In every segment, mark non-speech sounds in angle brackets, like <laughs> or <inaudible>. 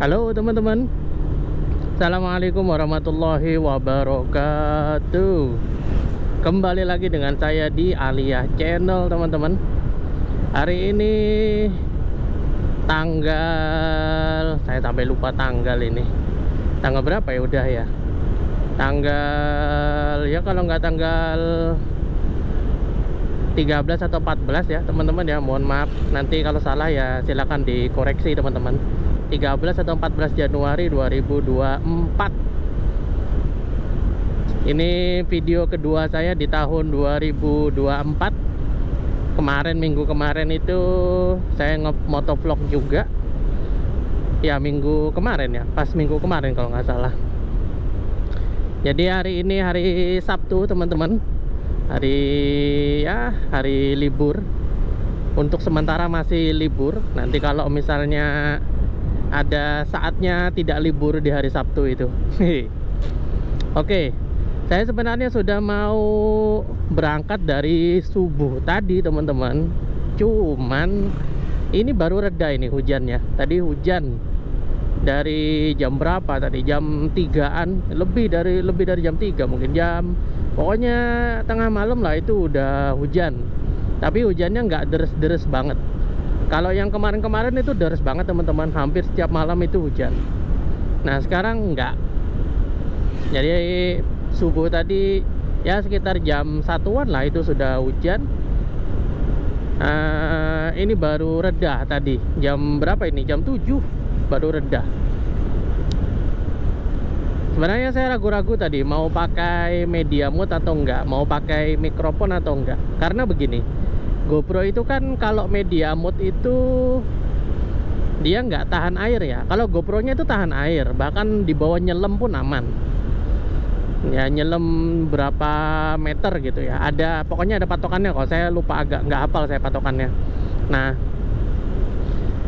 Halo teman-teman. Assalamualaikum warahmatullahi wabarakatuh. Kembali lagi dengan saya di Aliyah Channel teman-teman. Hari ini Tanggal Saya sampai lupa tanggal ini. Tanggal berapa ya? Udah ya. Tanggal Ya kalau nggak tanggal 13 atau 14 ya teman-teman ya. Mohon maaf. Nanti kalau salah ya silahkan dikoreksi teman-teman 13 atau 14 Januari 2024 ini video kedua saya di tahun 2024 kemarin minggu kemarin itu saya nge-motovlog juga. Ya minggu kemarin ya pas minggu kemarin kalau nggak salah. Jadi hari ini hari Sabtu teman-teman. Hari ya hari libur. Untuk sementara masih libur. Nanti kalau misalnya ada saatnya tidak libur di hari Sabtu itu. Oke. Saya sebenarnya sudah mau berangkat dari subuh tadi teman-teman. Cuman ini baru reda ini hujannya. Tadi hujan dari jam berapa? Tadi jam 3an lebih dari lebih dari jam 3 mungkin jam pokoknya tengah malam lah itu udah hujan. Tapi hujannya nggak deres-deres banget kalau yang kemarin-kemarin itu deres banget teman-teman. Hampir setiap malam itu hujan. Nah sekarang nggak jadi subuh tadi ya sekitar jam satuan lah itu sudah hujan. Uh, ini baru reda tadi. Jam berapa ini? Jam 7 baru reda sebenarnya saya ragu-ragu tadi mau pakai media mode atau enggak? Mau pakai mikrofon atau enggak? Karena begini GoPro itu kan kalau media mode itu dia nggak tahan air ya. Kalau GoPro nya itu tahan air bahkan di bawah nyelam pun aman. Ya nyelam berapa meter gitu ya. Ada pokoknya ada patokannya kok. Saya lupa agak nggak hafal saya patokannya. Nah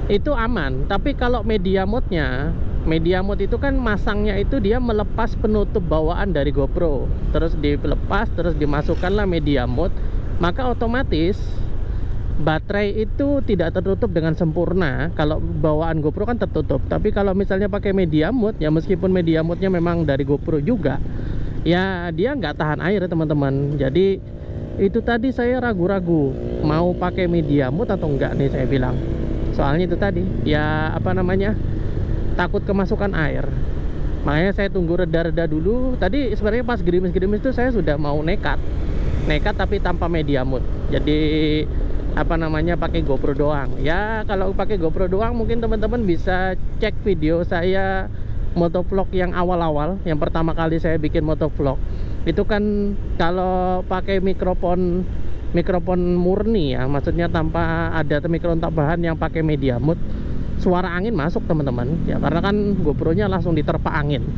itu aman. Tapi kalau media mode nya media mode itu kan masangnya itu dia melepas penutup bawaan dari GoPro. Terus dilepas terus dimasukkanlah media mode maka otomatis baterai itu tidak tertutup dengan sempurna. Kalau bawaan GoPro kan tertutup. Tapi kalau misalnya pakai media mode ya meskipun media mode nya memang dari GoPro juga ya dia nggak tahan air teman-teman. Jadi itu tadi saya ragu-ragu mau pakai media mode atau enggak nih saya bilang. Soalnya itu tadi ya apa namanya takut kemasukan air. Makanya saya tunggu reda-reda dulu. Tadi sebenarnya pas gerimis-gerimis itu saya sudah mau nekat. Nekat tapi tanpa media mode. Jadi apa namanya pakai GoPro doang. Ya kalau pakai GoPro doang mungkin teman-teman bisa cek video saya motovlog yang awal-awal. Yang pertama kali saya bikin motovlog. Itu kan kalau pakai mikrofon mikrofon murni ya. Maksudnya tanpa ada mikrofon tambahan yang pakai media mode suara angin masuk teman-teman. Ya karena kan GoPro nya langsung diterpa angin.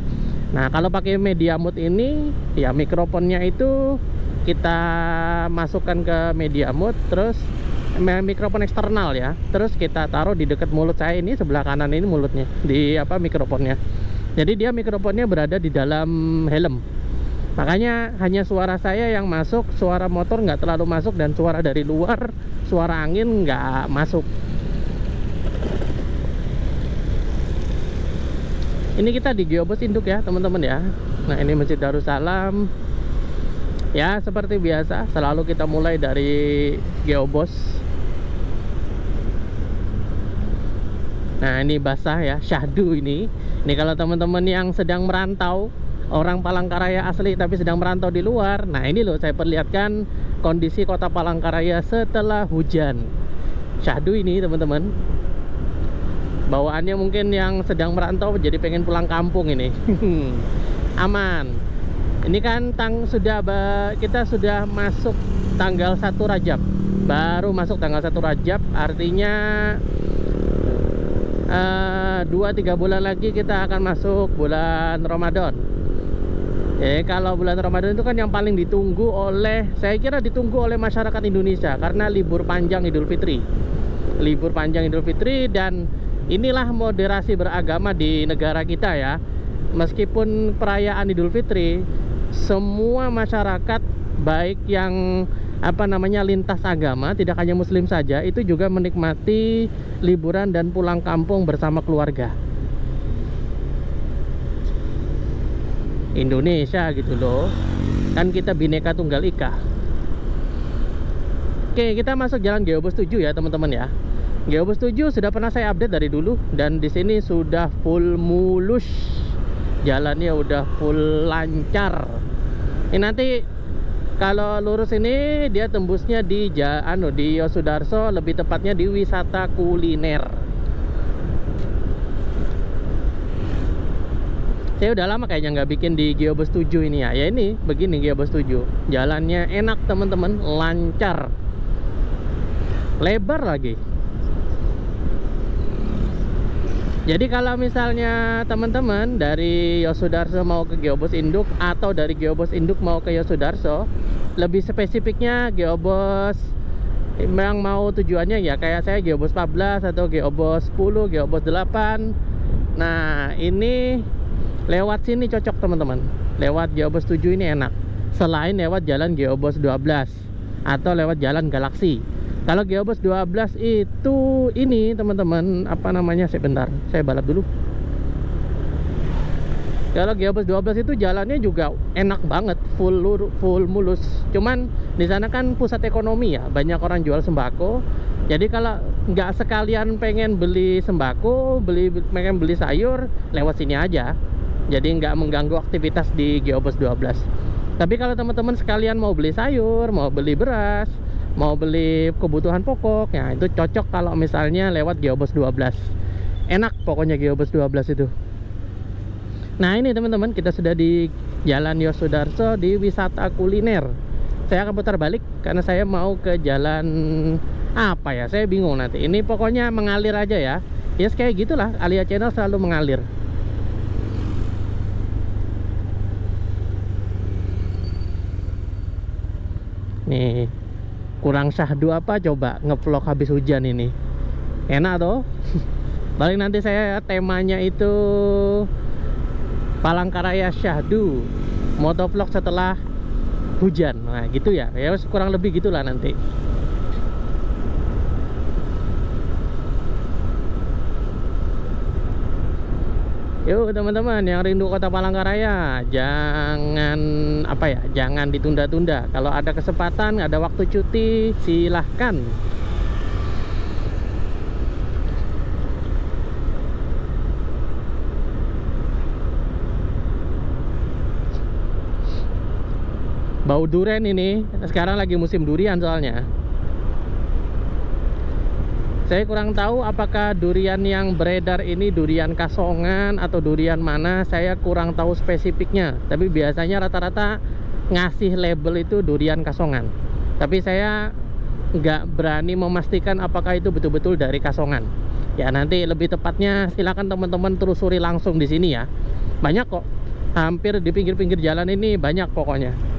Nah kalau pakai media mode ini ya mikrofonnya itu kita masukkan ke media mode terus mikrofon eksternal ya. Terus kita taruh di dekat mulut saya ini sebelah kanan ini mulutnya di apa mikrofonnya. Jadi dia mikrofonnya berada di dalam helm. Makanya hanya suara saya yang masuk suara motor nggak terlalu masuk dan suara dari luar suara angin nggak masuk. Ini kita di Geobos Induk ya teman-teman ya. Nah ini Masjid Darussalam. Ya seperti biasa selalu kita mulai dari Geobos nah ini basah ya syahdu ini. Ini kalau teman-teman yang sedang merantau orang Palangkaraya asli tapi sedang merantau di luar nah ini loh saya perlihatkan kondisi kota Palangkaraya setelah hujan. Syahdu ini teman-teman. Bawaannya mungkin yang sedang merantau jadi pengen pulang kampung ini. <laughs> Aman. Ini kan tang sudah kita sudah masuk tanggal 1 Rajab. Baru masuk tanggal 1 Rajab artinya dua uh, tiga bulan lagi kita akan masuk bulan Ramadan. Eh kalau bulan Ramadan itu kan yang paling ditunggu oleh saya kira ditunggu oleh masyarakat Indonesia karena libur panjang Idul Fitri. Libur panjang Idul Fitri dan inilah moderasi beragama di negara kita ya. Meskipun perayaan Idul Fitri semua masyarakat baik yang apa namanya lintas agama tidak hanya muslim saja itu juga menikmati liburan dan pulang kampung bersama keluarga. Indonesia gitu loh. Kan kita bineka tunggal ika. Oke kita masuk jalan geobus 7 ya teman-teman ya. Geobus 7 sudah pernah saya update dari dulu dan di sini sudah full mulus. Jalannya udah full lancar. Ini nanti kalau lurus ini dia tembusnya di anu di Yosudarso lebih tepatnya di wisata kuliner. Saya udah lama kayaknya nggak bikin di Geobus 7 ini ya. Ya ini begini Geobus 7 jalannya enak teman-teman. Lancar. Lebar lagi jadi kalau misalnya teman-teman dari Yosudarso mau ke Geobos Induk atau dari Geobos Induk mau ke Yosudarso lebih spesifiknya Geobos yang mau tujuannya ya kayak saya Geobos 14 atau Geobos 10, Geobos 8 nah ini lewat sini cocok teman-teman. Lewat Geobos 7 ini enak. Selain lewat jalan Geobos 12 atau lewat jalan Galaksi kalau Geobus 12 itu ini teman-teman apa namanya? Sebentar saya balap dulu. Kalau Geobus 12 itu jalannya juga enak banget full full mulus. Cuman di sana kan pusat ekonomi ya banyak orang jual sembako. Jadi kalau nggak sekalian pengen beli sembako beli pengen beli sayur lewat sini aja. Jadi nggak mengganggu aktivitas di Geobus 12 tapi kalau teman-teman sekalian mau beli sayur mau beli beras mau beli kebutuhan pokok ya itu cocok kalau misalnya lewat Geobos 12 enak pokoknya Geobos 12 itu. Nah ini teman-teman kita sudah di Jalan Yosudarso di wisata kuliner. Saya akan putar balik karena saya mau ke jalan apa ya saya bingung nanti. Ini pokoknya mengalir aja ya. Ya yes, kayak gitulah Alia Channel selalu mengalir. Nih kurang syahdu apa? Coba ngevlog habis hujan ini. Enak tuh <laughs> paling nanti saya temanya itu Palangkaraya syahdu motovlog setelah hujan. Nah gitu ya. Ya kurang lebih gitulah nanti Yuk teman-teman yang rindu kota Palangkaraya Jangan apa ya Jangan ditunda-tunda. Kalau ada kesempatan ada waktu cuti Silahkan. Bau duren ini Sekarang lagi musim durian soalnya saya kurang tahu apakah durian yang beredar ini durian kasongan atau durian mana. Saya kurang tahu spesifiknya. Tapi biasanya rata-rata ngasih label itu durian kasongan. Tapi saya nggak berani memastikan apakah itu betul-betul dari kasongan. Ya nanti lebih tepatnya silakan teman-teman telusuri langsung di sini ya. Banyak kok. Hampir di pinggir-pinggir jalan ini banyak pokoknya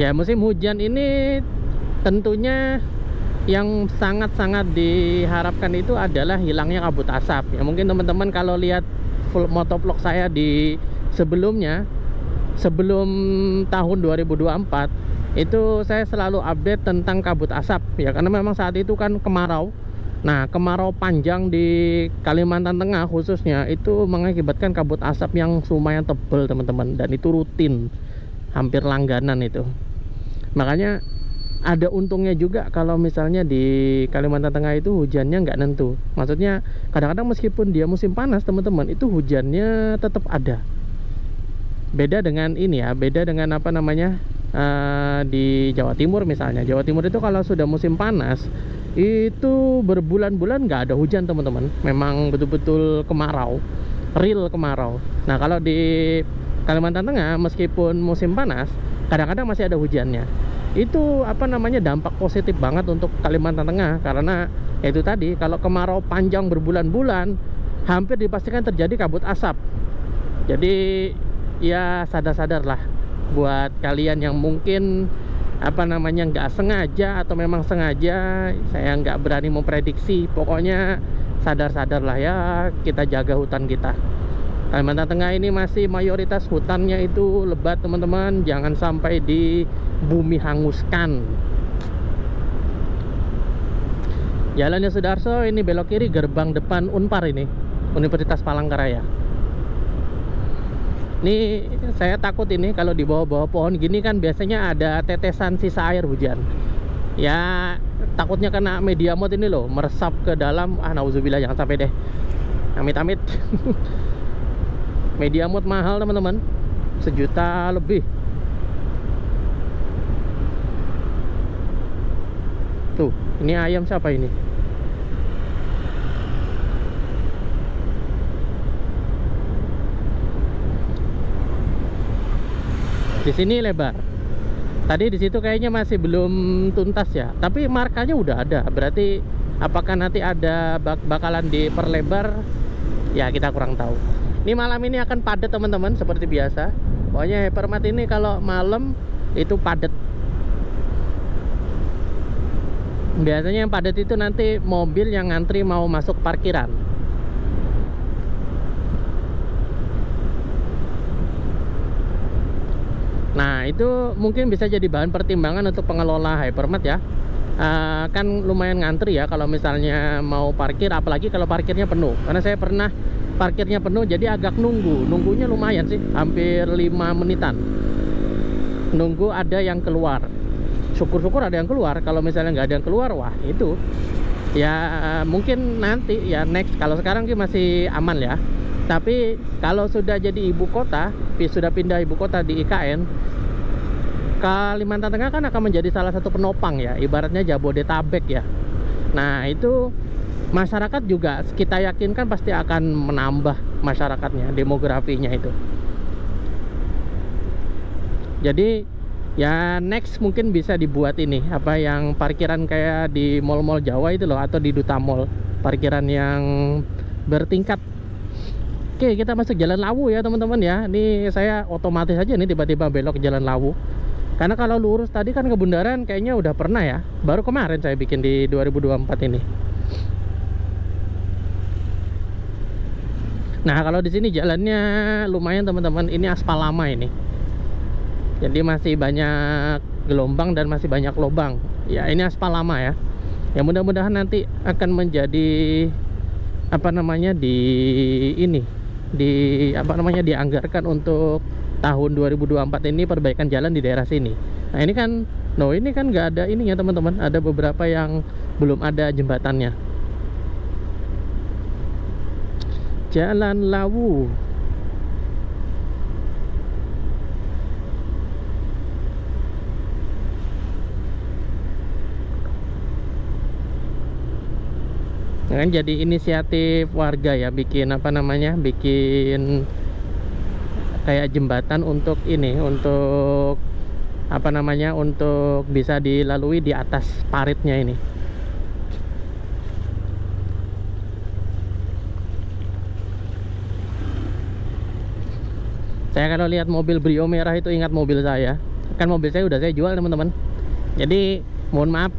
ya musim hujan ini tentunya yang sangat-sangat diharapkan itu adalah hilangnya kabut asap. Ya mungkin teman-teman kalau lihat motovlog saya di sebelumnya sebelum tahun 2024 itu saya selalu update tentang kabut asap. Ya karena memang saat itu kan kemarau. Nah kemarau panjang di Kalimantan Tengah khususnya itu mengakibatkan kabut asap yang lumayan tebal teman-teman. Dan itu rutin hampir langganan itu makanya ada untungnya juga kalau misalnya di Kalimantan Tengah itu hujannya nggak nentu. Maksudnya kadang-kadang meskipun dia musim panas teman-teman itu hujannya tetap ada. Beda dengan ini ya beda dengan apa namanya uh, di Jawa Timur misalnya. Jawa Timur itu kalau sudah musim panas itu berbulan-bulan nggak ada hujan teman-teman. Memang betul-betul kemarau real kemarau. Nah kalau di Kalimantan Tengah meskipun musim panas kadang-kadang masih ada hujannya. Itu apa namanya dampak positif banget untuk Kalimantan Tengah karena itu tadi kalau kemarau panjang berbulan-bulan hampir dipastikan terjadi kabut asap. Jadi ya sadar-sadarlah buat kalian yang mungkin apa namanya nggak sengaja atau memang sengaja saya nggak berani memprediksi pokoknya sadar-sadarlah ya kita jaga hutan kita Kalimantan Tengah ini masih mayoritas hutannya itu lebat teman-teman. Jangan sampai di bumi hanguskan. Jalannya Sudarso ini belok kiri gerbang depan Unpar ini Universitas Palangkaraya. Ini saya takut ini kalau di bawah-bawah pohon gini kan biasanya ada tetesan sisa air hujan. Ya takutnya kena media mode ini loh meresap ke dalam. Ah nauzubillah jangan sampai deh. Amit-amit <laughs> media mode mahal teman-teman. Sejuta lebih. Tuh ini ayam siapa ini? Di sini lebar. Tadi di situ kayaknya masih belum tuntas ya. Tapi markanya udah ada. Berarti apakah nanti ada bak bakalan diperlebar? Ya kita kurang tahu ini malam ini akan padat teman-teman seperti biasa. Pokoknya hypermart ini kalau malam itu padat. Biasanya yang padat itu nanti mobil yang ngantri mau masuk parkiran. Nah itu mungkin bisa jadi bahan pertimbangan untuk pengelola hypermart ya. Uh, Kan lumayan ngantri ya kalau misalnya mau parkir apalagi kalau parkirnya penuh. Karena saya pernah parkirnya penuh jadi agak nunggu. Nunggunya lumayan sih hampir 5 menitan. Nunggu ada yang keluar. Syukur-syukur ada yang keluar. Kalau misalnya nggak ada yang keluar wah itu. Ya mungkin nanti ya next. Kalau sekarang sih masih aman ya. Tapi kalau sudah jadi ibu kota sudah pindah ibu kota di IKN Kalimantan Tengah kan akan menjadi salah satu penopang ya. Ibaratnya Jabodetabek ya. Nah itu masyarakat juga kita yakinkan pasti akan menambah masyarakatnya demografinya itu. Jadi ya next mungkin bisa dibuat ini apa yang parkiran kayak di mall-mall Jawa itu loh atau di Duta Mall. Parkiran yang bertingkat. Oke kita masuk jalan Lawu ya teman-teman ya. Ini saya otomatis aja nih tiba-tiba belok ke jalan Lawu. Karena kalau lurus tadi kan ke Bundaran kayaknya udah pernah ya. Baru kemarin saya bikin di 2024 ini Nah kalau di sini jalannya lumayan teman-teman Ini aspal lama ini Jadi masih banyak gelombang dan masih banyak lubang Ya ini aspal lama ya Ya mudah-mudahan nanti akan menjadi apa namanya di ini di apa namanya dianggarkan untuk tahun 2024 ini perbaikan jalan di daerah sini. Nah ini kan, no ini kan nggak ada ininya teman-teman. Ada beberapa yang belum ada jembatannya. Jalan Lawu. kan jadi inisiatif warga ya bikin apa namanya bikin kayak jembatan untuk ini untuk apa namanya untuk bisa dilalui di atas paritnya ini saya kalau lihat mobil Brio merah itu ingat mobil saya. Kan mobil saya udah saya jual teman-teman. Jadi mohon maaf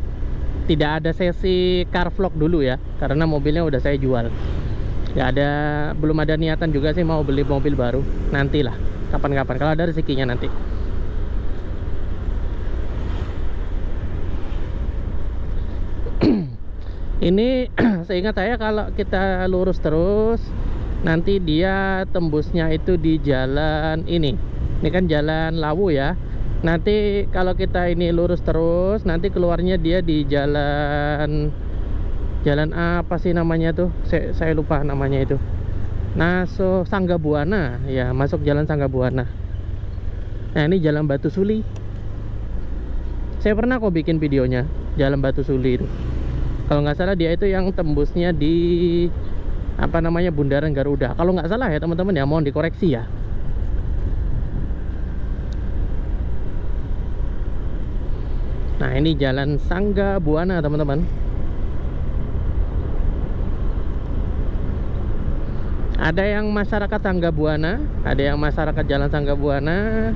tidak ada sesi car vlog dulu ya karena mobilnya udah saya jual. Ya ada belum ada niatan juga sih mau beli mobil baru. Nantilah kapan-kapan kalau ada rezekinya nanti. <clears throat> Ini <clears throat> seingat saya kalau kita lurus terus nanti dia tembusnya itu di jalan ini. Ini kan jalan Lawu ya. Nanti kalau kita ini lurus terus nanti keluarnya dia di jalan jalan apa sih namanya tuh? Saya, saya lupa namanya itu. Naso Sanggabuana. Ya masuk jalan Sanggabuana. Nah ini jalan Batu Suli. Saya pernah kok bikin videonya jalan Batu Suli itu. Kalau nggak salah dia itu yang tembusnya di apa namanya Bundaran Garuda kalau nggak salah ya teman-teman ya mohon dikoreksi ya. Nah ini jalan Sangga Buana teman-teman. Ada yang masyarakat Sangga Buana Ada yang masyarakat jalan Sangga Buana.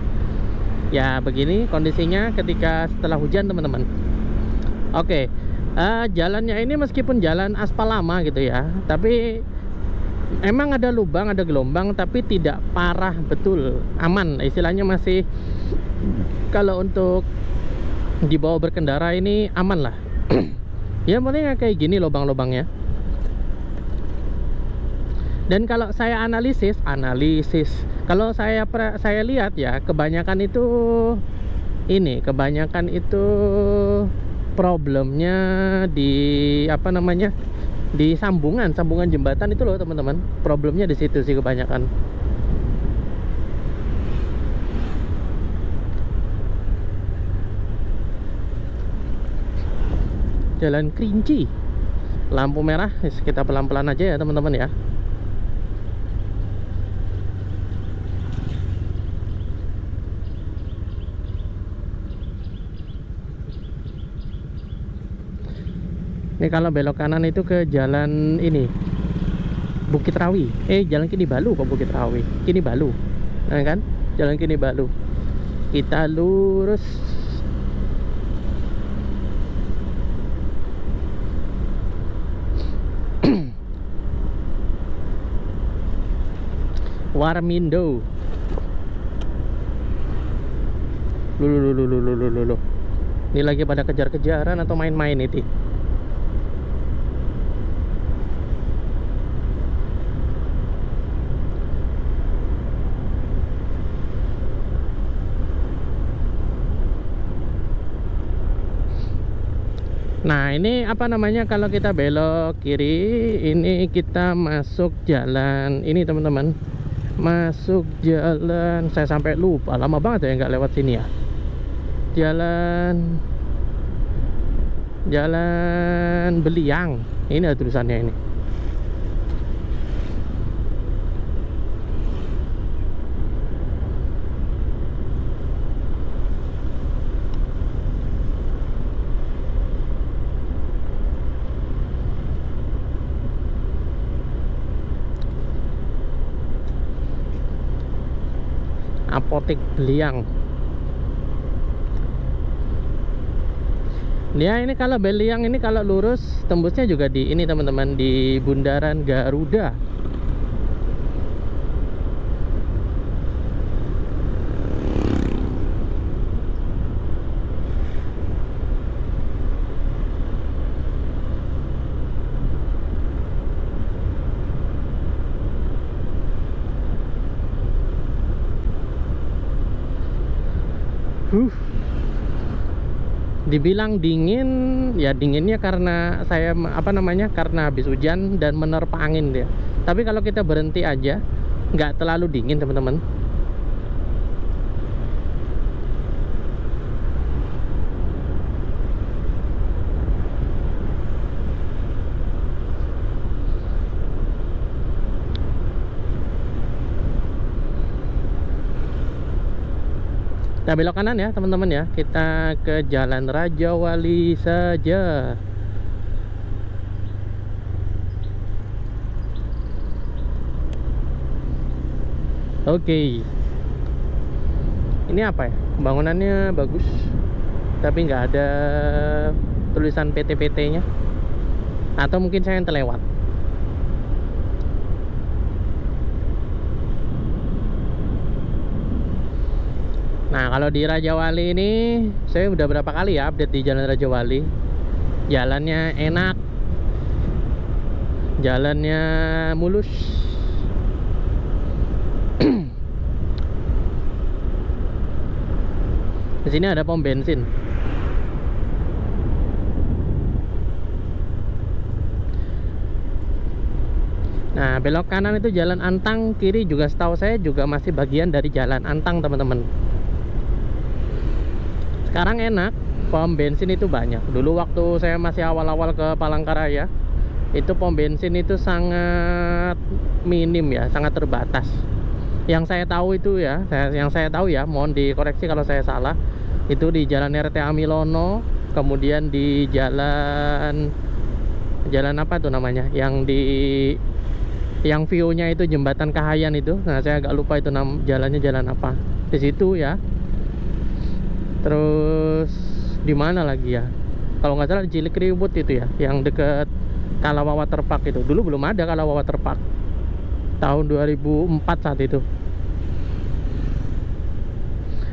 Ya begini kondisinya ketika setelah hujan teman-teman. Oke uh, Jalannya ini meskipun jalan aspal lama gitu ya Tapi Emang ada lubang, ada gelombang Tapi tidak parah betul Aman. Istilahnya masih Kalau untuk dibawa berkendara ini aman lah. <clears throat> Ya paling kayak gini lubang-lubangnya. Dan kalau saya analisis analisis kalau saya saya lihat ya kebanyakan itu ini kebanyakan itu problemnya di apa namanya di sambungan sambungan jembatan itu loh teman-teman. Problemnya di situ sih kebanyakan. Jalan kerinci. Lampu merah kita pelan-pelan aja ya teman-teman ya ini kalau belok kanan itu ke jalan ini. Bukit Rawi. Eh jalan Kini Balu kok Bukit Rawi? Kini Balu. Nah, kan? Jalan Kini Balu. Kita lurus. <clears throat> Warmindo. Lulu lulu lulu lulu lulu Ini lagi pada kejar-kejaran atau main-main itu Nah ini apa namanya kalau kita belok kiri ini kita masuk jalan. Ini teman-teman masuk jalan. Saya sampai lupa lama banget ya nggak lewat sini ya. Jalan. Jalan Beliang. Ini tulisannya ini apotek Beliang. Ya ini kalau Beliang ini kalau lurus tembusnya juga di ini teman-teman di Bundaran Garuda uh dibilang dingin ya dinginnya karena saya apa namanya karena habis hujan dan menerpa angin dia tapi kalau kita berhenti aja nggak terlalu dingin teman-teman Kita belok kanan ya teman-teman ya. Kita ke Jalan Raja Wali saja. Oke. Ini apa ya? Bangunannya bagus Tapi nggak ada tulisan PT-PT nya Atau mungkin saya yang terlewat Nah kalau di Raja Wali ini saya udah berapa kali ya update di Jalan Raja Wali. Jalannya enak. Jalannya mulus. <clears throat> Di sini ada pom bensin. Nah belok kanan itu jalan Antang Kiri juga setahu saya juga masih bagian dari jalan Antang teman-teman sekarang enak pom bensin itu banyak. Dulu waktu saya masih awal-awal ke Palangkaraya itu pom bensin itu sangat minim ya sangat terbatas. Yang saya tahu itu ya yang saya tahu ya mohon dikoreksi kalau saya salah itu di jalan RTA Milono kemudian di jalan jalan apa tuh namanya? Yang di yang view-nya itu jembatan Kahayan itu. Nah saya agak lupa itu nam jalannya jalan apa. Di situ ya terus di mana lagi ya? Kalau nggak salah di Cilikriwut itu ya yang deket Kalawa Waterpark itu. Dulu belum ada Kalawa Waterpark tahun 2004 saat itu.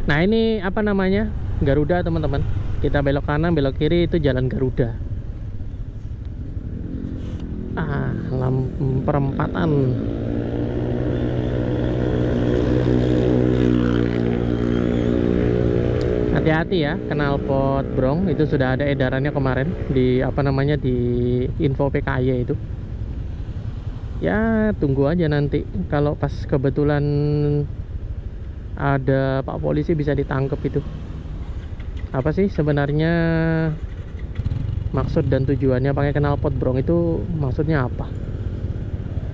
Nah ini apa namanya? Garuda teman-teman. Kita belok kanan belok kiri itu jalan Garuda. Ah lampu perempatan hati-hati ya knalpot brong. Itu sudah ada edarannya kemarin di apa namanya di info PKY itu. Ya tunggu aja nanti. Kalau pas kebetulan ada pak polisi bisa ditangkap itu. Apa sih sebenarnya maksud dan tujuannya pakai knalpot brong itu maksudnya apa?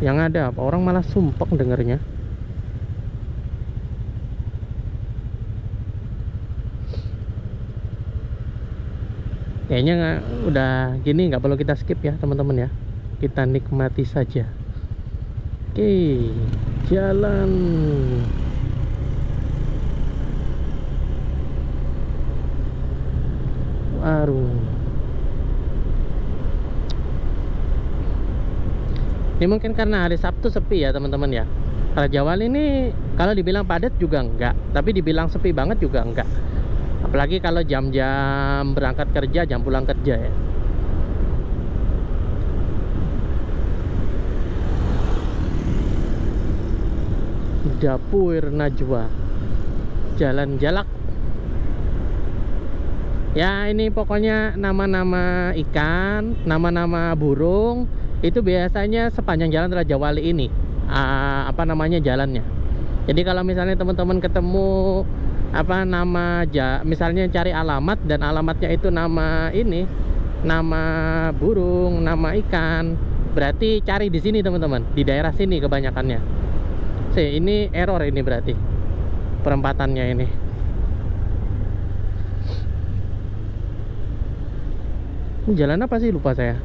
Yang ada apa? Orang malah sumpek dengernya kayaknya udah gini nggak perlu kita skip ya teman-teman ya. Kita nikmati saja. Oke jalan. Warung. Ini mungkin karena hari Sabtu sepi ya teman-teman ya. Raja Wali ini kalau dibilang padat juga enggak. Tapi dibilang sepi banget juga enggak apalagi kalau jam-jam berangkat kerja jam pulang kerja ya. Dapur Najwa. Jalan Jalak. Ya ini pokoknya nama-nama ikan nama-nama burung itu biasanya sepanjang jalan Raja Wali ini. Uh, apa namanya jalannya. Jadi kalau misalnya teman-teman ketemu apa nama ja, misalnya cari alamat dan alamatnya itu nama ini nama burung nama ikan. Berarti cari di sini teman-teman. Di daerah sini kebanyakannya. Sih ini error ini berarti perempatannya ini jalan apa sih? Lupa saya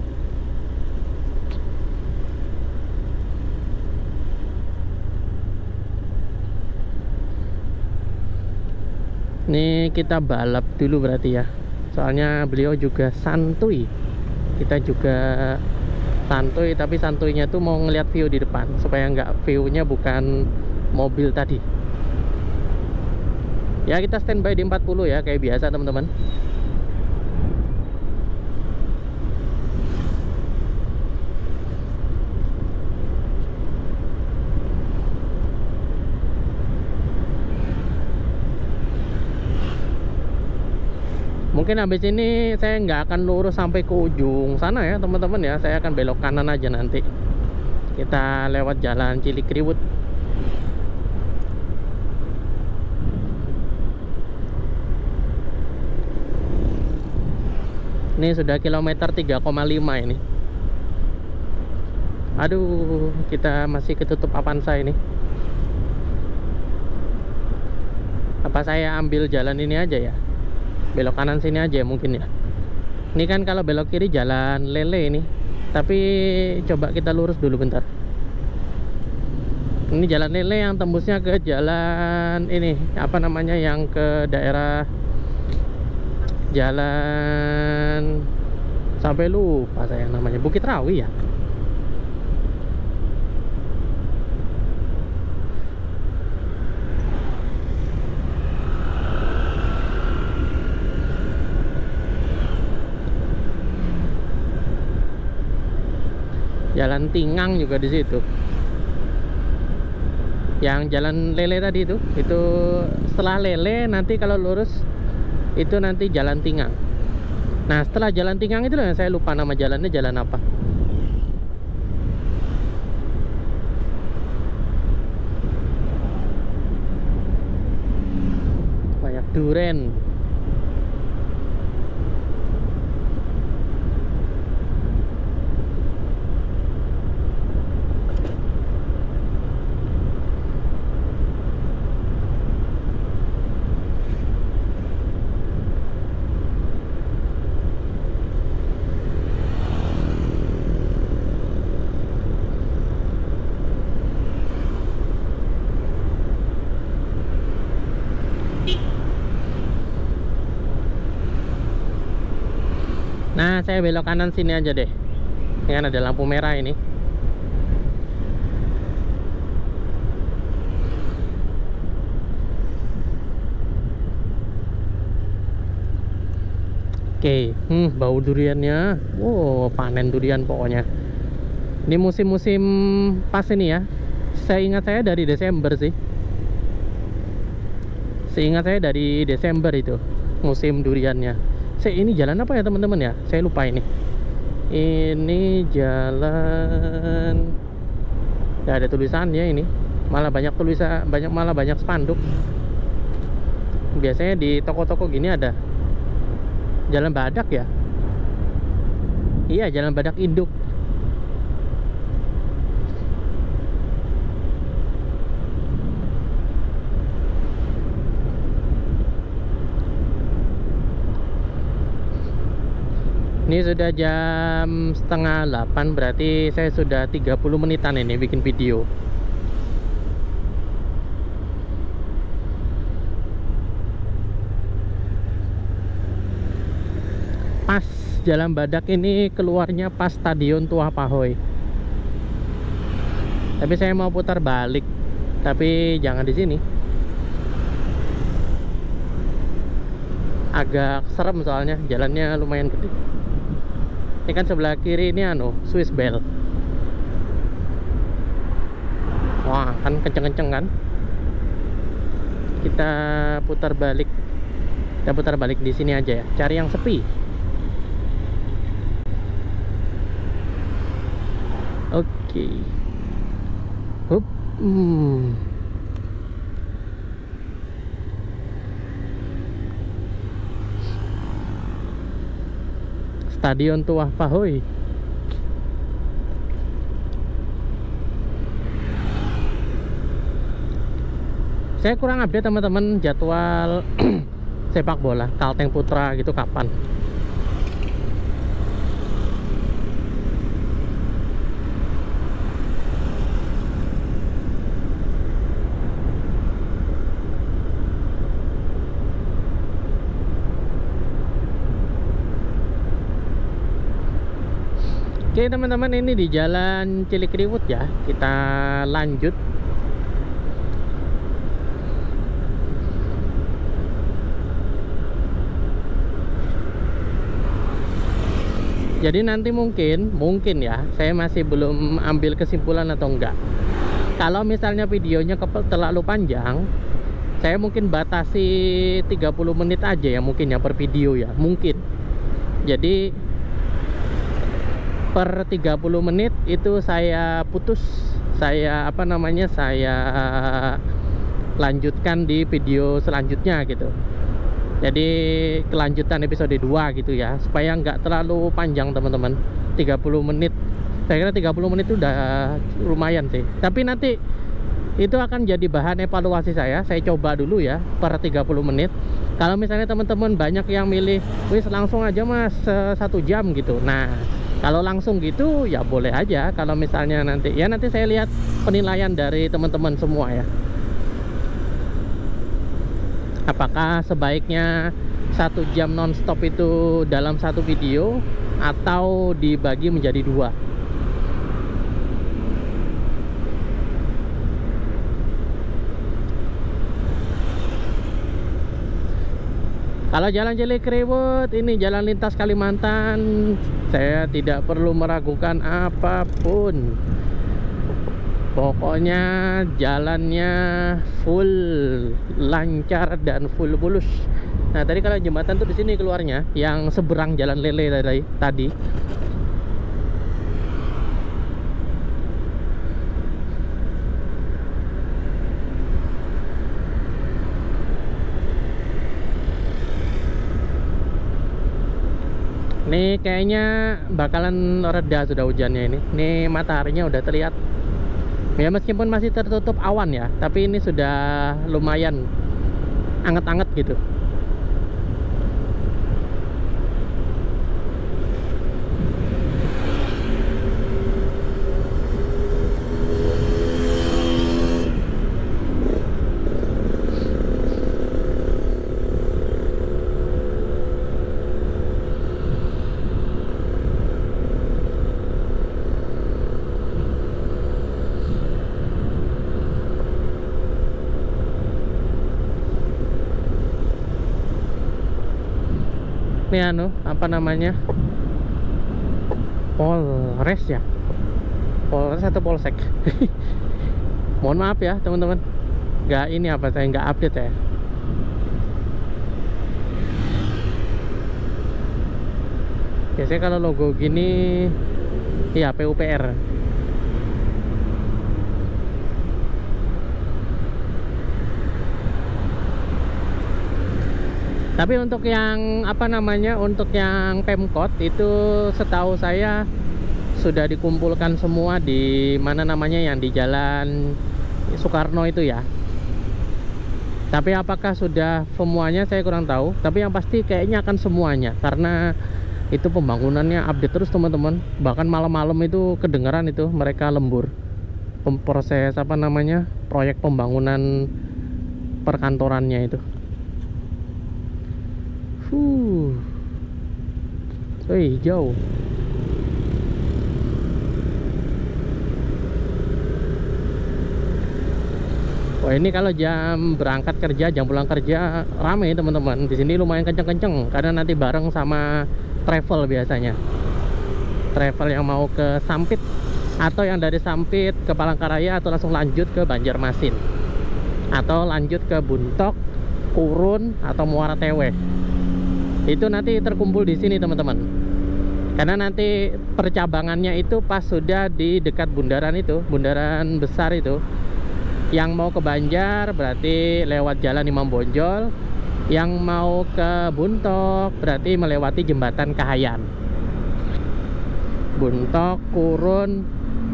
ini kita balap dulu berarti ya. Soalnya beliau juga santuy kita juga santuy tapi santuinya tuh mau ngeliat view di depan supaya nggak viewnya bukan mobil tadi. Ya kita standby di 40 ya kayak biasa teman-teman mungkin habis ini saya nggak akan lurus sampai ke ujung sana ya teman-teman ya. Saya akan belok kanan aja nanti. Kita lewat jalan Cilikriwut ini sudah kilometer 3,5 ini. Aduh kita masih ketutup Avanza ini. Apa saya ambil jalan ini aja ya belok kanan sini aja mungkin ya. Ini kan kalau belok kiri jalan lele ini. Tapi coba kita lurus dulu bentar. Ini jalan lele yang tembusnya ke jalan ini apa namanya yang ke daerah jalan sampai lupa saya namanya Bukit Rawi ya jalan Tingang juga di situ. Yang jalan lele tadi itu itu setelah lele nanti kalau lurus itu nanti jalan Tingang. Nah setelah jalan Tingang itu saya lupa nama jalannya jalan apa. Banyak duren Nah, saya belok kanan sini aja deh. Ini kan ada lampu merah ini. Oke, hmm, bau duriannya. Wow, panen durian pokoknya. ini musim-musim pas ini ya saya ingat saya dari Desember sih seingat saya dari Desember itu musim duriannya saya ini jalan apa ya teman-teman ya? Saya lupa ini. Ini jalan ya ada tulisannya ini. Malah banyak tulisan banyak malah banyak spanduk. Biasanya di toko-toko gini ada. Jalan badak ya? Iya jalan badak induk ini sudah jam setengah 8 berarti saya sudah 30 menitan ini bikin video. Pas jalan badak ini keluarnya pas stadion Tua Pahoy. Tapi saya mau putar balik tapi jangan di sini. Agak serem soalnya jalannya lumayan gede ini kan sebelah kiri ini anu Swiss Bell. Wah kan kenceng-kenceng kan? Kita putar balik. Kita putar balik di sini aja ya. Cari yang sepi. Oke. Okay. Hmm. Stadion Tuah Pahoy saya kurang update teman-teman jadwal <clears throat> sepak bola Kalteng Putra gitu kapan Oke teman-teman ini di jalan Cilikriwut ya. Kita lanjut. Jadi nanti mungkin Mungkin ya Saya masih belum ambil kesimpulan atau enggak. Kalau misalnya videonya terlalu panjang Saya mungkin batasi 30 menit aja ya Mungkin ya per video ya Mungkin. Jadi per 30 menit itu saya putus. Saya apa namanya saya lanjutkan di video selanjutnya gitu. Jadi kelanjutan episode 2 gitu ya supaya nggak terlalu panjang teman-teman. 30 menit. Saya kira 30 menit itu udah lumayan sih. Tapi nanti itu akan jadi bahan evaluasi saya. Saya coba dulu ya per 30 menit. Kalau misalnya teman-teman banyak yang milih wis langsung aja mas satu jam gitu. Nah kalau langsung gitu ya boleh aja. Kalau misalnya nanti ya nanti saya lihat penilaian dari teman-teman semua ya. Apakah sebaiknya satu jam nonstop itu dalam satu video atau dibagi menjadi dua Kalau jalan Kriwut ini jalan lintas Kalimantan saya tidak perlu meragukan apa pun. Pokoknya jalannya full lancar dan full mulus nah tadi kalau jembatan tuh di sini keluarnya yang seberang jalan lele tadi Ini kayaknya bakalan reda sudah hujannya ini. Ini mataharinya udah terlihat. Ya meskipun masih tertutup awan ya, tapi ini sudah lumayan anget-anget gitu. Ini anu apa namanya? Polres ya? Polres atau Polsek? <laughs> Mohon maaf ya teman-teman. Nggak ini apa saya nggak update ya? Biasanya kalau logo gini ya PUPR tapi untuk yang apa namanya untuk yang Pemkot itu setahu saya sudah dikumpulkan semua di mana namanya yang di jalan Soekarno itu ya. Tapi apakah sudah semuanya saya kurang tahu. Tapi yang pasti kayaknya akan semuanya karena itu pembangunannya update terus teman-teman. Bahkan malam-malam itu kedengaran itu mereka lembur. Proses apa namanya proyek pembangunan perkantorannya itu Huh. Wih, jauh. Wah ini kalau jam berangkat kerja, jam pulang kerja rame teman-teman. Di sini lumayan kenceng-kenceng karena nanti bareng sama travel biasanya. Travel yang mau ke Sampit atau yang dari Sampit ke Palangkaraya atau langsung lanjut ke Banjarmasin atau lanjut ke Buntok, Kurun atau Muara Tewe itu nanti terkumpul di sini teman-teman. Karena nanti percabangannya itu pas sudah di dekat bundaran itu bundaran besar itu. Yang mau ke Banjar berarti lewat jalan Imam Bonjol. Yang mau ke Buntok berarti melewati jembatan Kahayan. Buntok, Kurun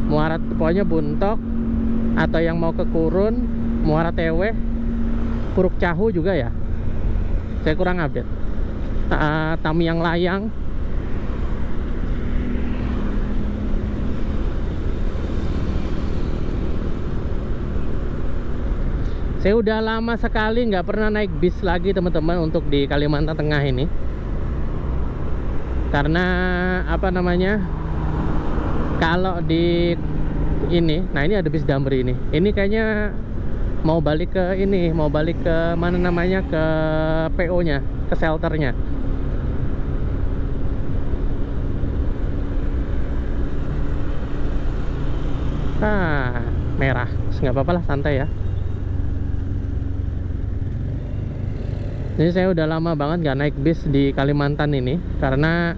Muara pokoknya Buntok. Atau yang mau ke Kurun Muara Tewe Puruk Cahu juga ya. Saya kurang update yang Layang. Saya udah lama sekali nggak pernah naik bis lagi teman-teman untuk di Kalimantan Tengah ini. Karena apa namanya kalau di ini nah ini ada bis Damri ini. Ini kayaknya mau balik ke ini mau balik ke mana namanya ke PO nya ke shelternya ah merah. Nggak apa-apa lah santai ya. Jadi saya udah lama banget nggak naik bis di Kalimantan ini karena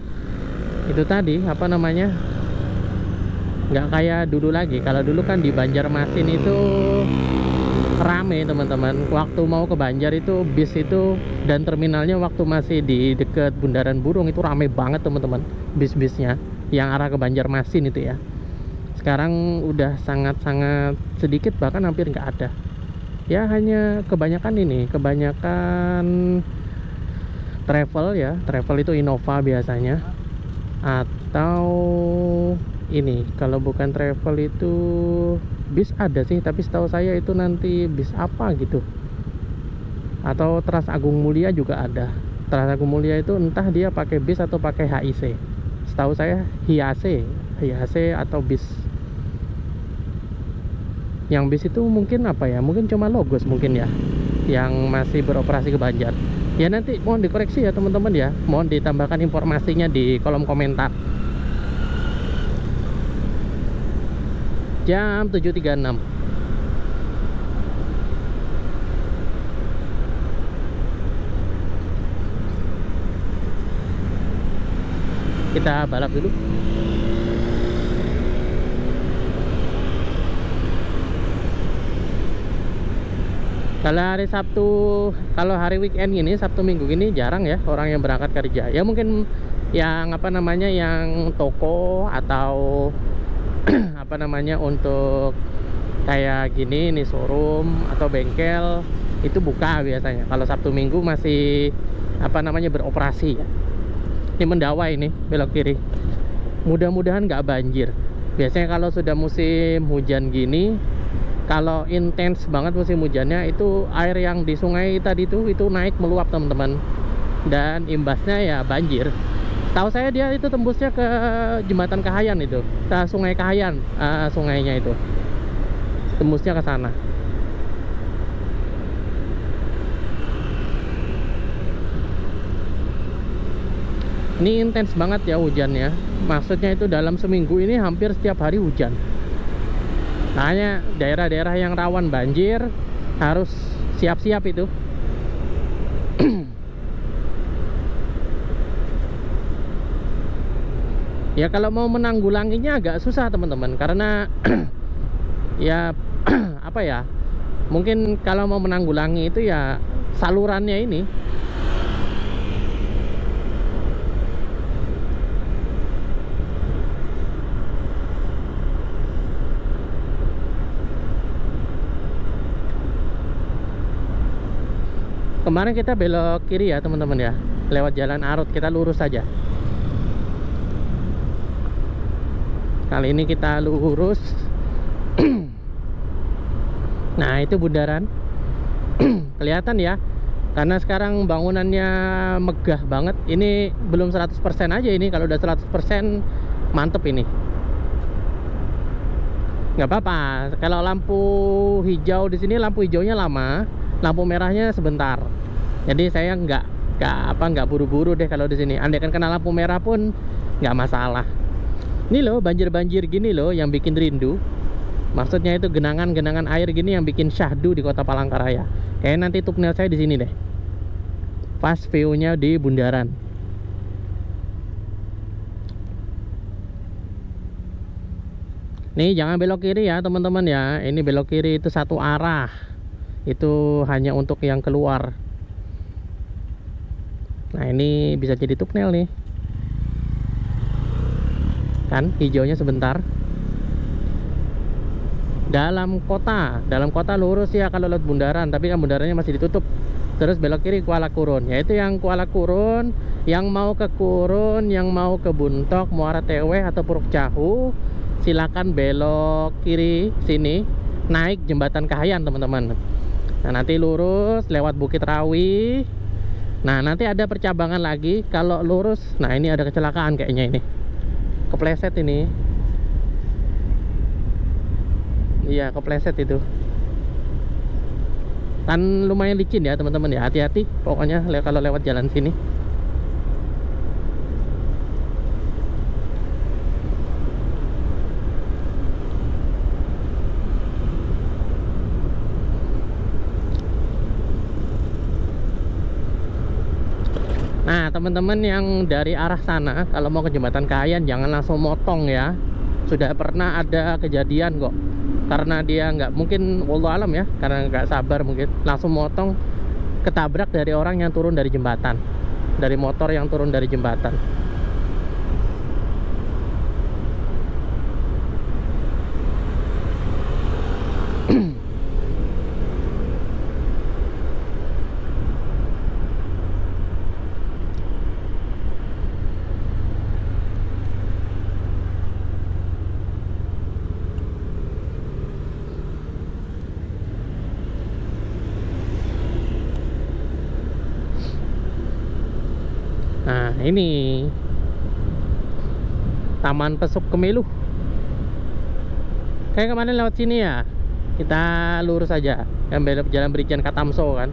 itu tadi apa namanya nggak kayak dulu lagi. Kalau dulu kan di Banjarmasin itu rame teman-teman. Waktu mau ke Banjar itu bis itu dan terminalnya waktu masih di deket Bundaran Burung itu rame banget teman-teman bis-bisnya yang arah ke Banjarmasin itu ya sekarang udah sangat-sangat sedikit bahkan hampir nggak ada. Ya hanya kebanyakan ini kebanyakan travel ya. Travel itu Innova biasanya. Atau ini kalau bukan travel itu bis ada sih tapi setahu saya itu nanti bis apa gitu. Atau Trans Agung Mulia juga ada. Trans Agung Mulia itu entah dia pakai bis atau pakai HIC setahu saya HIAC HIAC atau bis? Yang bis itu mungkin apa ya? Mungkin cuma logos mungkin ya yang masih beroperasi ke Banjar. Ya nanti mohon dikoreksi ya teman-teman ya. Mohon ditambahkan informasinya di kolom komentar. Jam 7.36 kita balap dulu kalau hari Sabtu kalau hari weekend gini Sabtu Minggu gini jarang ya orang yang berangkat kerja. Ya mungkin yang apa namanya yang toko atau <clears throat> apa namanya untuk kayak gini nih showroom atau bengkel itu buka biasanya. Kalau Sabtu Minggu masih apa namanya beroperasi ya. Ini mendawai ini belok kiri. Mudah-mudahan nggak banjir. Biasanya kalau sudah musim hujan gini kalau intens banget musim hujannya itu air yang di sungai tadi itu itu naik meluap teman-teman. Dan imbasnya ya banjir. Tahu saya dia itu tembusnya ke jembatan Kahayan itu ke sungai Kahayan uh, sungainya itu. Tembusnya ke sana. Ini intens banget ya hujannya. Maksudnya itu dalam seminggu ini hampir setiap hari hujan Makanya daerah-daerah yang rawan banjir harus siap-siap itu. <clears throat> ya kalau mau menanggulanginya agak susah teman-teman karena <clears throat> ya <clears throat> apa ya mungkin kalau mau menanggulangi itu ya salurannya ini kemarin kita belok kiri ya teman-teman ya. Lewat jalan Arut kita lurus saja. Kali ini kita lurus. <clears throat> Nah itu bundaran. <clears throat> Kelihatan ya karena sekarang bangunannya megah banget. Ini belum 100% aja ini. Kalau udah 100% mantep ini. Nggak apa-apa. Kalau lampu hijau di sini lampu hijaunya lama lampu merahnya sebentar. Jadi saya nggak nggak apa nggak buru-buru deh kalau di sini. Andai kan kena lampu merah pun nggak masalah. Ini loh banjir-banjir gini loh yang bikin rindu. Maksudnya itu genangan-genangan air gini yang bikin syahdu di kota Palangkaraya. Kayak nanti tunnel saya di sini deh. Pas view nya di bundaran. Nih jangan belok kiri ya teman-teman ya. Ini belok kiri itu satu arah itu hanya untuk yang keluar. Nah ini bisa jadi tunnel nih. Kan hijaunya sebentar. Dalam kota dalam kota lurus ya kalau lewat bundaran tapi kan bundarannya masih ditutup. Terus belok kiri Kuala Kurun. Yaitu yang Kuala Kurun yang mau ke Kurun yang mau ke Buntok Muara Tewe atau Puruk Cahu silakan belok kiri sini naik jembatan Kahayan teman-teman nah nanti lurus lewat Bukit Rawi. Nah nanti ada percabangan lagi kalau lurus. Nah ini ada kecelakaan kayaknya ini. Kepleset ini. Iya kepleset itu. Kan lumayan licin ya teman-teman ya. Hati-hati pokoknya kalau lewat jalan sini Teman-teman yang dari arah sana Kalau mau ke jembatan Kayan Jangan langsung motong ya. Sudah pernah ada kejadian kok. Karena dia nggak mungkin Wallah alam ya Karena nggak sabar mungkin. Langsung motong Ketabrak dari orang yang turun dari jembatan. Dari motor yang turun dari jembatan Nah ini. Taman Pesuk Kemilu Kayak kemarin lewat sini ya? Kita lurus saja. Yang belok jalan Berijan Katamso kan?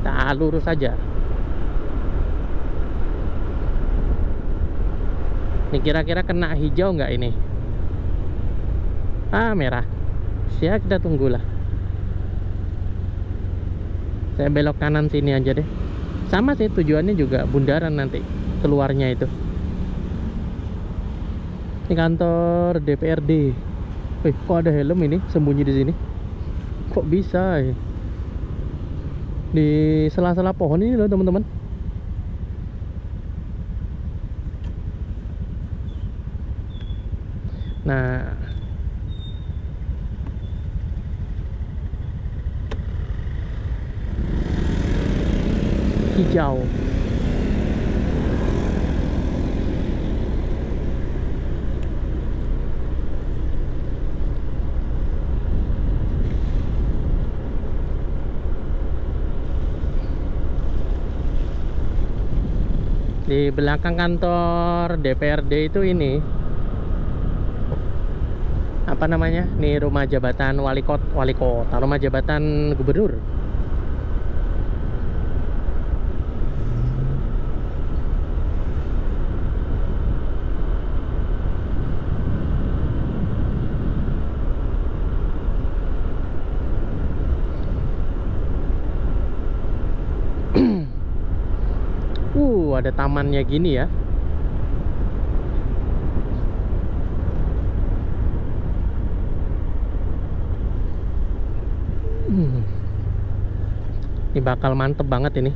Kita lurus saja. Ini kira-kira kena hijau nggak ini? Ah merah. Siap kita tunggulah. Saya belok kanan sini aja deh. Sama sih tujuannya juga bundaran nanti keluarnya itu. Ini kantor DPRD Wih, kok ada helm ini? Sembunyi di sini. Kok bisa ya di sela-sela pohon ini loh teman-teman. Nah. Hijau di belakang kantor DPRD itu ini. Apa namanya? Nih rumah jabatan wali kota wali kota rumah jabatan gubernur uh ada tamannya gini ya Hmm. Ini bakal mantep banget ini.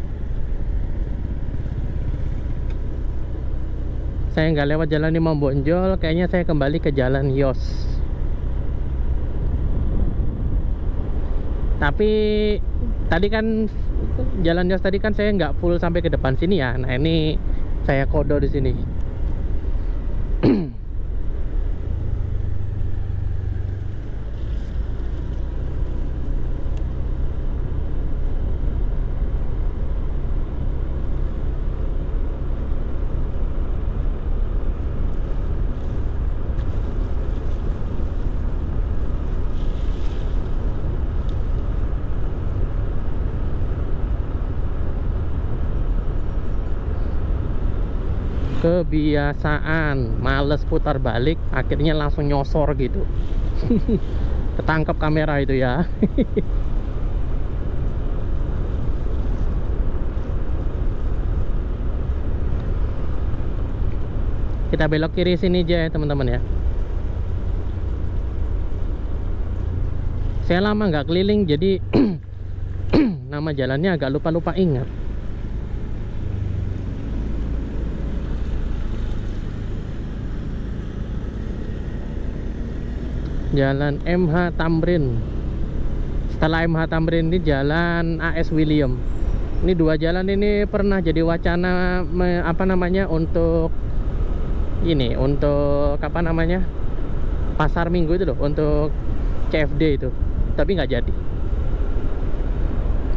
Saya nggak lewat jalan Imam Bonjol, kayaknya saya kembali ke jalan Yos. Tapi tadi kan jalan Yos tadi kan saya nggak full sampai ke depan sini ya. Nah ini saya kodo di sini. Kebiasaan males putar balik akhirnya langsung nyosor gitu. <laughs> Ketangkep kamera itu ya. <laughs> Kita belok kiri sini aja ya teman-teman ya. Saya lama nggak keliling jadi <clears throat> <clears throat> nama jalannya agak lupa-lupa ingat Jalan MH Tamrin. Setelah MH Tamrin ini jalan AS William. Ini dua jalan ini pernah jadi wacana me, apa namanya untuk ini untuk apa namanya pasar minggu itu loh untuk CFD itu. Tapi nggak jadi.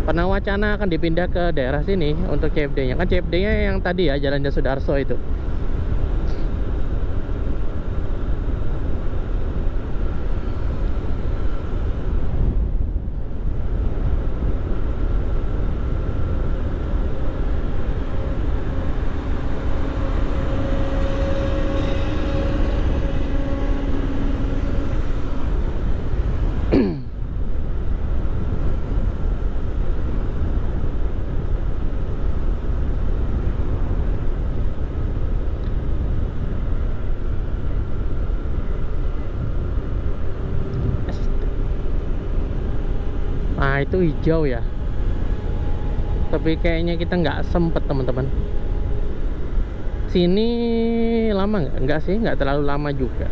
Pernah wacana akan dipindah ke daerah sini untuk CFD nya kan CFD nya yang tadi ya Jalan Jasudarso itu Nah itu hijau ya. Tapi kayaknya kita nggak sempet teman-teman. Sini lama nggak? Nggak sih, nggak terlalu lama juga.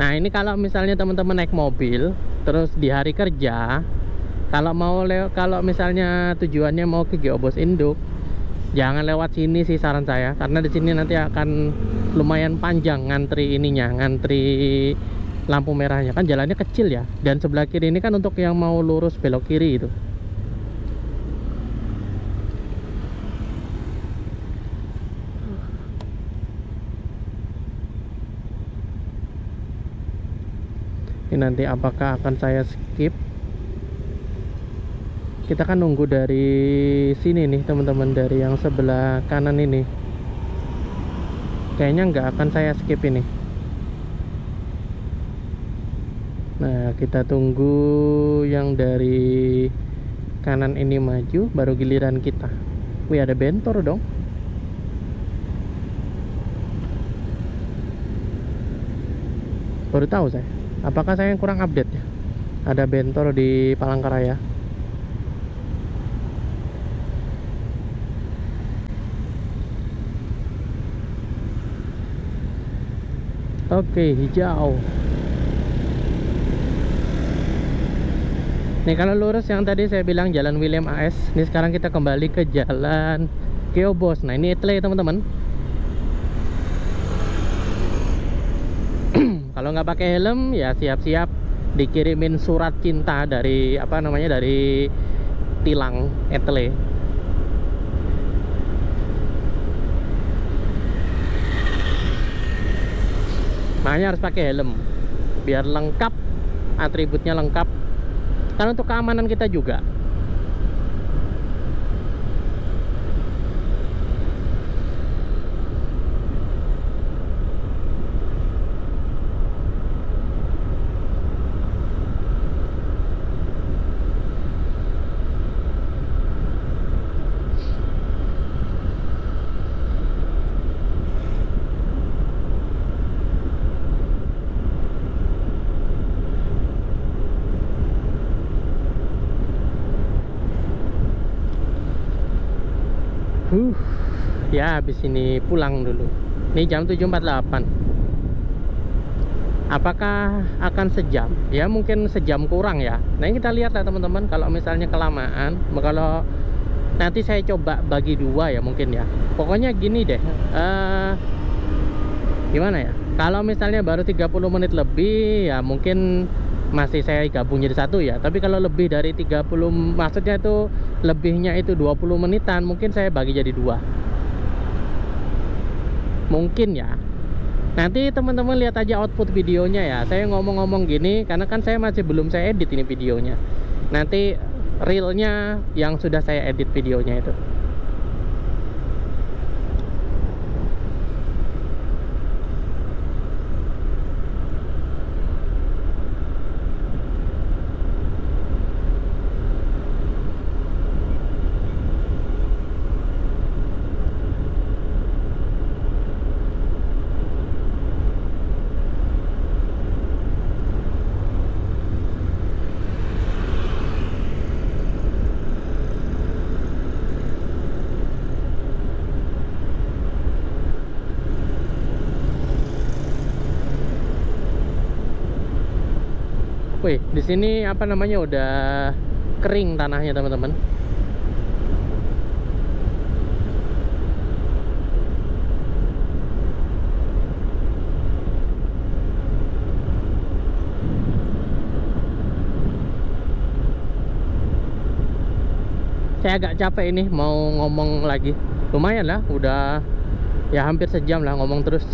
Nah ini kalau misalnya teman-teman naik mobil Terus di hari kerja Kalau mau lewat kalau misalnya tujuannya mau ke Geobos Induk Jangan lewat sini sih saran saya. Karena di sini nanti akan lumayan panjang ngantri ininya Ngantri lampu merahnya. Kan jalannya kecil ya. Dan sebelah kiri ini kan untuk yang mau lurus belok kiri itu. Ini nanti apakah akan saya skip? Kita kan nunggu dari sini nih teman-teman dari yang sebelah kanan ini. Kayaknya nggak akan saya skip ini Nah kita tunggu yang dari kanan ini maju baru giliran kita. Wih ada bentor dong. Baru tahu saya. Apakah saya yang kurang update ya? Ada bentor di Palangkaraya. Oke hijau Nih kalau lurus yang tadi saya bilang jalan William AS Ini sekarang kita kembali ke jalan Keobos. Nah ini etle teman-teman. <clears throat> Kalau nggak pakai helm ya siap-siap dikirimin surat cinta dari apa namanya dari tilang etle Makanya harus pakai helm biar lengkap atributnya lengkap karena untuk keamanan kita juga huh. Ya habis ini pulang dulu. Ini jam 7.48 apakah akan sejam? Ya mungkin sejam kurang ya. Nah ini kita lihat lah teman-teman kalau misalnya kelamaan kalau nanti saya coba bagi dua ya mungkin ya. Pokoknya gini deh uh, gimana ya? Kalau misalnya baru 30 menit lebih ya mungkin masih saya gabung jadi satu ya. Tapi kalau lebih dari 30 maksudnya itu lebihnya itu 20 menitan mungkin saya bagi jadi dua. Mungkin ya. Nanti teman-teman lihat aja output videonya ya. Saya ngomong-ngomong gini karena kan saya masih belum saya edit ini videonya. Nanti realnya yang sudah saya edit videonya itu Wih, di sini apa namanya udah kering tanahnya teman-teman. Saya agak capek ini mau ngomong lagi. Lumayan lah, udah ya hampir sejam lah ngomong terus.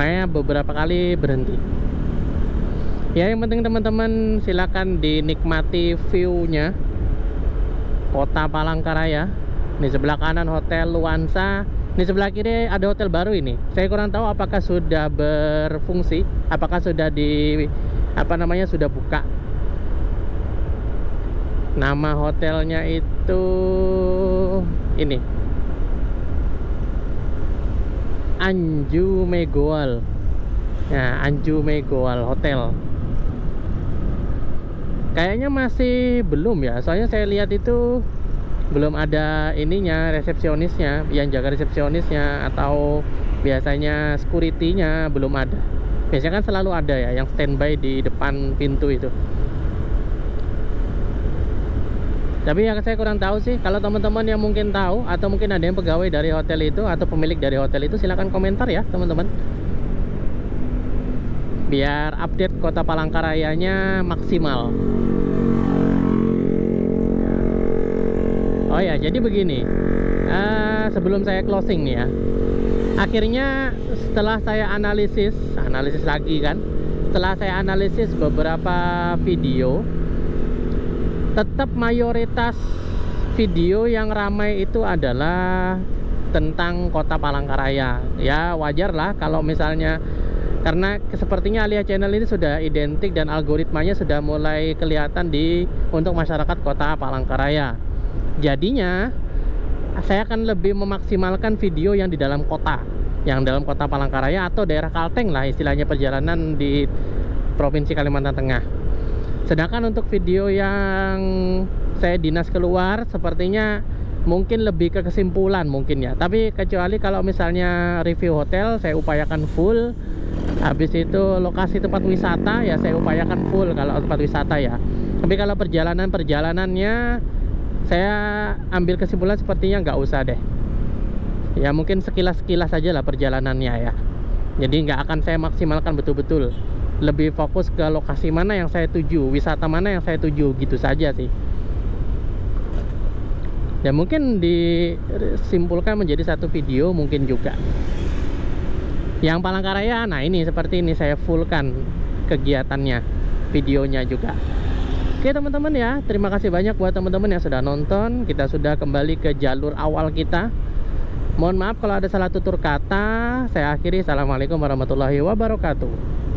Makanya beberapa kali berhenti ya yang penting teman-teman silakan dinikmati view-nya. Kota Palangkaraya. Di sebelah kanan hotel Luansa. Di sebelah kiri ada hotel baru ini. Saya kurang tahu apakah sudah berfungsi apakah sudah di apa namanya sudah buka. Nama hotelnya itu ini. Anju Megoal. Ya Anju Megoal Hotel kayaknya masih belum ya. Soalnya saya lihat itu belum ada ininya resepsionisnya yang jaga resepsionisnya atau biasanya security-nya belum ada. Biasanya kan selalu ada ya yang standby di depan pintu itu. Tapi yang saya kurang tahu sih. Kalau teman-teman yang mungkin tahu atau mungkin ada yang pegawai dari hotel itu atau pemilik dari hotel itu silahkan komentar ya teman-teman biar update kota Palangkarayanya maksimal. Oh ya jadi begini. Uh, sebelum saya closing nih ya. Akhirnya setelah saya analisis analisis lagi kan? Setelah saya analisis beberapa video tetap mayoritas video yang ramai itu adalah tentang kota Palangkaraya. Ya wajar lah kalau misalnya karena sepertinya Alia Channel ini sudah identik dan algoritmanya sudah mulai kelihatan di untuk masyarakat kota Palangkaraya. Jadinya saya akan lebih memaksimalkan video yang di dalam kota. Yang dalam kota Palangkaraya atau daerah Kalteng lah istilahnya perjalanan di Provinsi Kalimantan Tengah. Sedangkan untuk video yang saya dinas keluar sepertinya mungkin lebih ke kesimpulan mungkin ya. Tapi kecuali kalau misalnya review hotel saya upayakan full habis itu lokasi tempat wisata ya saya upayakan full kalau tempat wisata ya. Tapi kalau perjalanan perjalanannya saya ambil kesimpulan sepertinya nggak usah deh. Ya mungkin sekilas-sekilas saja lah perjalanannya ya. Jadi nggak akan saya maksimalkan betul-betul. Lebih fokus ke lokasi mana yang saya tuju wisata mana yang saya tuju gitu saja sih. Ya mungkin disimpulkan menjadi satu video mungkin juga yang Palangkaraya nah ini seperti ini saya fullkan kegiatannya videonya juga. Oke teman-teman ya terima kasih banyak buat teman-teman yang sudah nonton. Kita sudah kembali ke jalur awal kita. Mohon maaf kalau ada salah tutur kata. Saya akhiri. Assalamualaikum warahmatullahi wabarakatuh